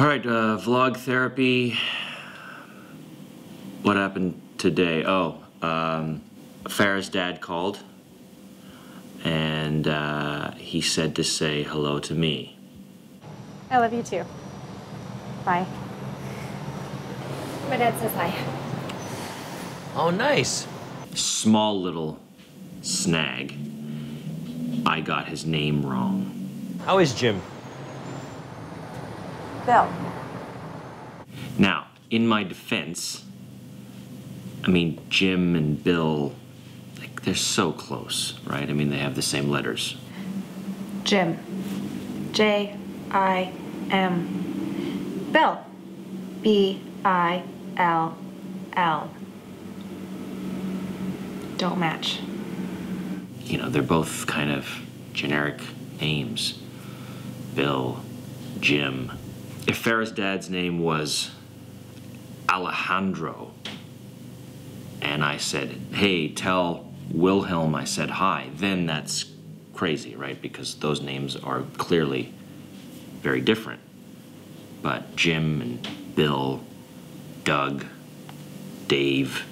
All right, uh, vlog therapy. What happened today? Oh, um, Farrah's dad called and uh, he said to say hello to me. I love you too. Bye. My dad says hi. Oh, nice. Small little snag. I got his name wrong. How is Jim? Now, in my defense, I mean, Jim and Bill, like, they're so close, right? I mean, they have the same letters. Jim. J I M. Bill. B I L L. Don't match. You know, they're both kind of generic names Bill, Jim. If Farrah's dad's name was Alejandro, and I said, hey, tell Wilhelm I said hi, then that's crazy, right? Because those names are clearly very different. But Jim and Bill, Doug, Dave,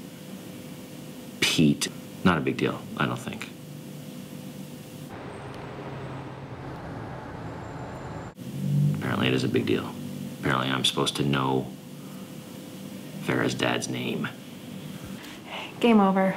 Pete, not a big deal, I don't think. Apparently, it is a big deal. Apparently, I'm supposed to know Farrah's dad's name. Game over.